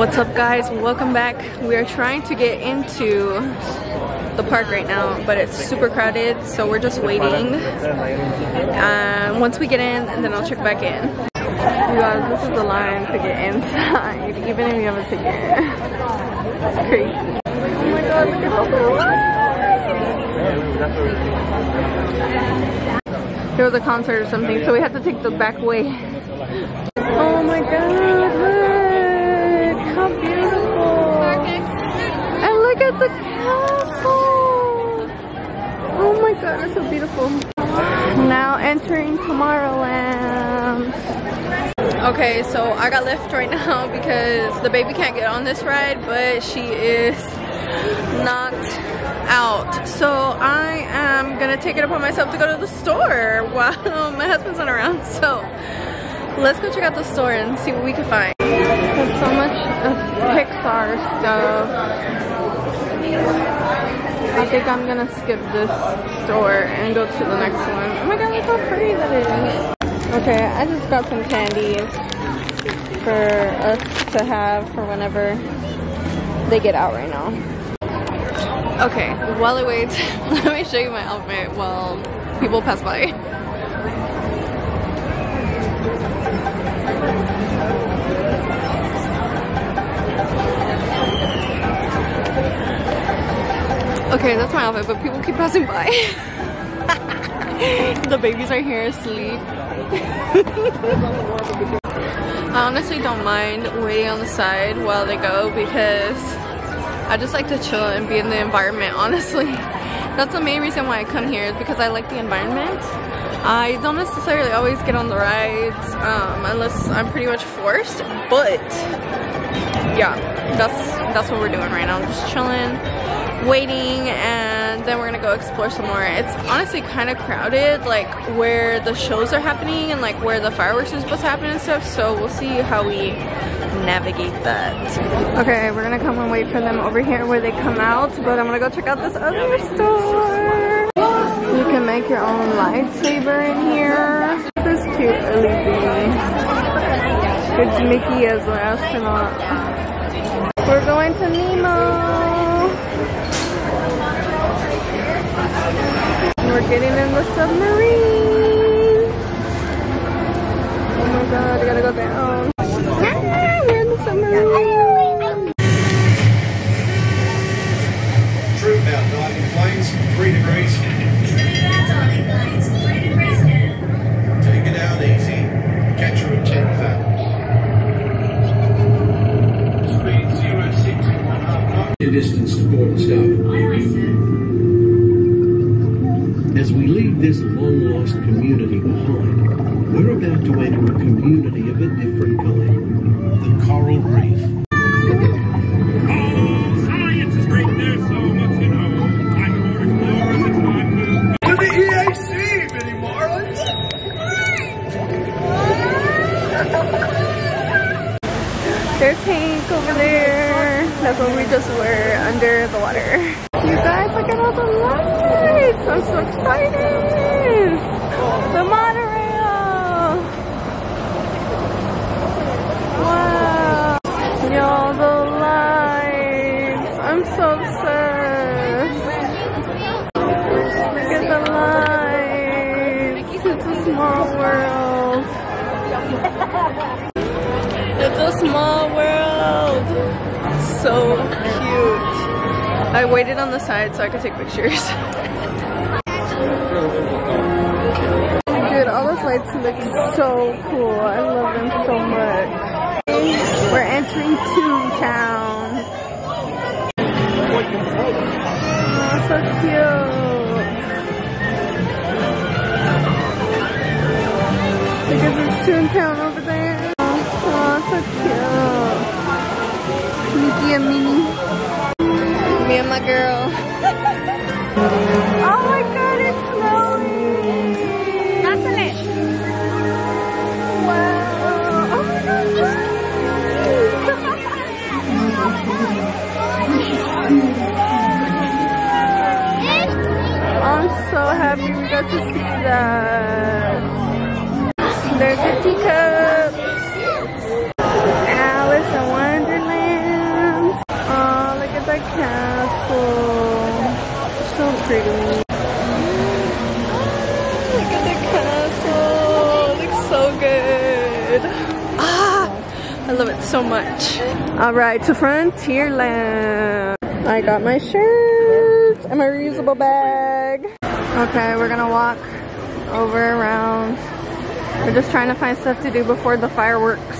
What's up guys? Welcome back. We are trying to get into the park right now, but it's super crowded, so we're just waiting. And once we get in, then I'll check back in. You guys, this is the line to get inside, even if you have a ticket. It's crazy. Oh my god, look at the! There was a concert or something, so we had to take the back way. Oh my god! How beautiful! And look at the castle! Oh my god, it's so beautiful. Now entering Tomorrowland. Okay, so I got left right now because the baby can't get on this ride, but she is knocked out. So I am gonna take it upon myself to go to the store while my husband's not around. So let's go check out the store and see what we can find. So much of Pixar stuff. I think I'm gonna skip this store and go to the next one. Oh my god, look how pretty that is. Okay, I just got some candies for us to have for whenever they get out right now. Okay, while I wait, let me show you my outfit while people pass by. Okay, that's my outfit, but people keep passing by. the babies are here asleep. I honestly don't mind waiting on the side while they go because I just like to chill and be in the environment, honestly. That's the main reason why I come here is because I like the environment. I don't necessarily always get on the rides um, unless I'm pretty much forced, but yeah, that's that's what we're doing right now. Just chilling, waiting, and then we're gonna go explore some more. It's honestly kind of crowded, like where the shows are happening and like where the fireworks are supposed to happen and stuff. So we'll see how we navigate that. Okay, we're gonna come and wait for them over here where they come out, but I'm gonna go check out this other store. You can make your own lightsaber in here. This is cute LED. It's Mickey as an astronaut. We're going to Nemo. We're getting in the submarine. Oh my god, I gotta go down. Ah, we're in the submarine. True about diving planes, three degrees. Take it out easy. Catch her at 10 fathoms. Speed 06 half knot. Distance to port community behind, we're about to enter a community of a different kind. The Coral Reef. To the EAC, Minnie Marlin! There's Hank over there. That's where we just were under the water. You guys, look at all the lights. I'm so excited. So cute. I waited on the side so I could take pictures. Dude, all those lights look so cool. I love them so much. We're entering Toontown. Oh, so cute. At this Toontown over there. Cute. Mickey and Minnie. Me and my girl. oh my god, it's snowing! Wow. Oh my god, I'm so happy we got to see that. Look at the castle. It looks so good. Ah, I love it so much. All right, to Frontierland. I got my shirt and my reusable bag. Okay, we're gonna walk over around. We're just trying to find stuff to do before the fireworks.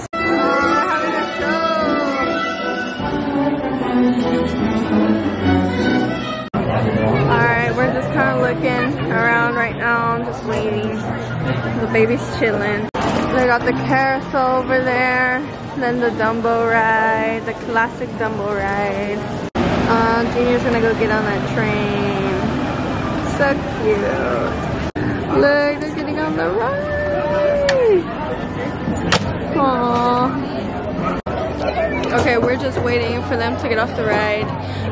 Kind of looking around right now, I'm just waiting. The baby's chilling. They got the carousel over there, then the Dumbo ride, the classic Dumbo ride. Uh, Junior's gonna go get on that train. So cute. Look, they're getting on the ride. Aww. Okay, we're just waiting for them to get off the ride.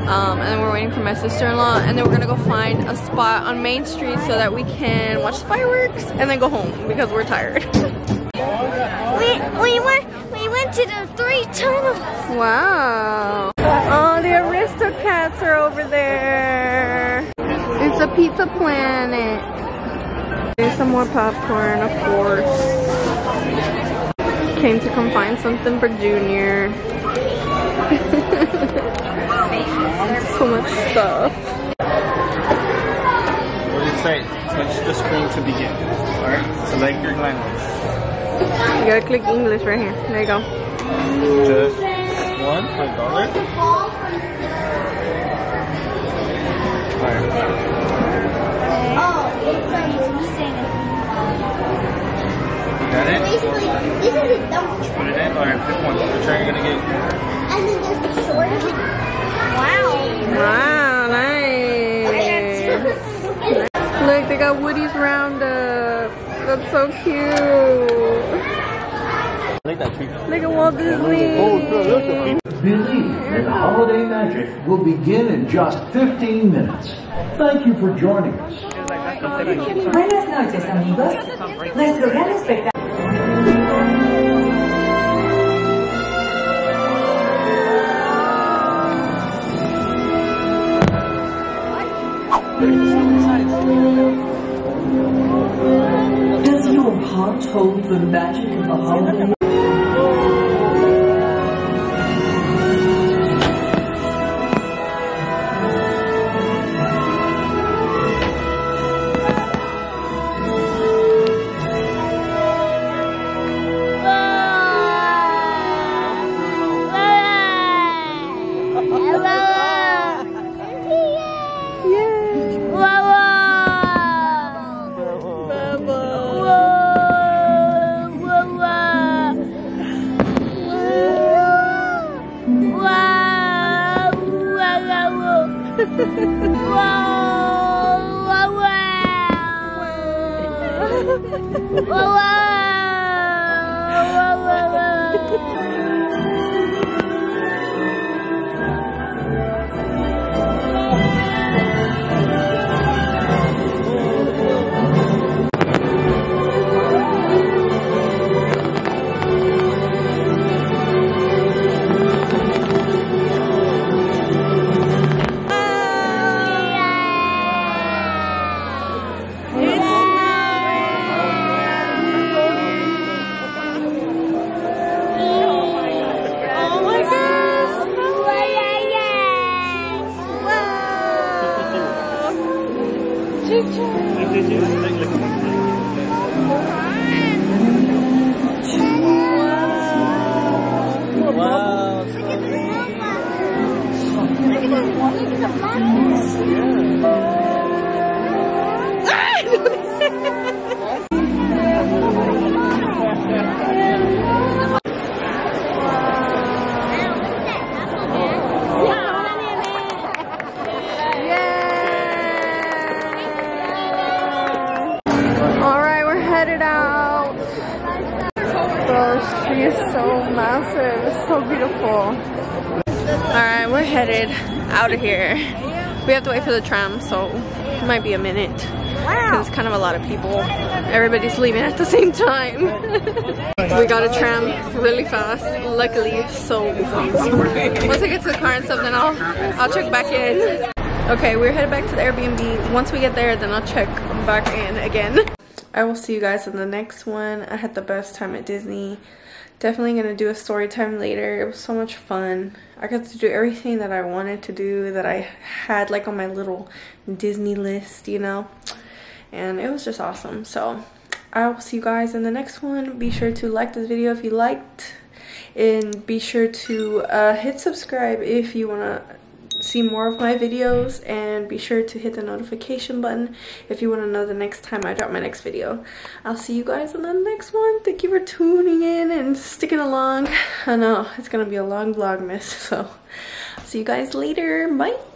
Um, and then we're waiting for my sister-in-law. And then we're gonna go find a spot on Main Street so that we can watch the fireworks and then go home because we're tired. We we went we went to the three tunnels. Wow. Oh, the Aristocats are over there. It's a pizza planet. There's some more popcorn, of course came to come find something for Junior. so much stuff. What do you say? Touch the screen to begin. Alright, select your language. You gotta click English right here. There you go. Just one, $1? This is a dump. Put it in. Alright, pick one. Which are you gonna get? And then there's the short of. Wow. Wow, nice. Look, they got Woody's Roundup. That's so cute. I like that tree. Look at Walt Disney. Believe that holiday magic will begin in just 15 minutes. Thank you for joining us. Buenas noches, amigos. Nuestro gran espectáculo. Does your heart hold the magic of the holiday? Tree is so massive. It's so beautiful. All right, we're headed out of here. We have to wait for the tram, so it might be a minute. Because it's kind of a lot of people. Everybody's leaving at the same time. we got a tram really fast. Luckily, so once I get to the car and stuff, then I'll I'll check back in. Okay, we're headed back to the Airbnb. Once we get there, then I'll check back in again. I will see you guys in the next one. I had the best time at Disney. Definitely gonna do a story time later. It was so much fun. I got to do everything that I wanted to do that I had like on my little Disney list, you know? And it was just awesome. So I will see you guys in the next one. Be sure to like this video if you liked. And be sure to uh, hit subscribe if you want to see more of my videos and be sure to hit the notification button if you want to know the next time I drop my next video. I'll see you guys in the next one. Thank you for tuning in and sticking along. I know it's going to be a long vlogmas so see you guys later. Bye.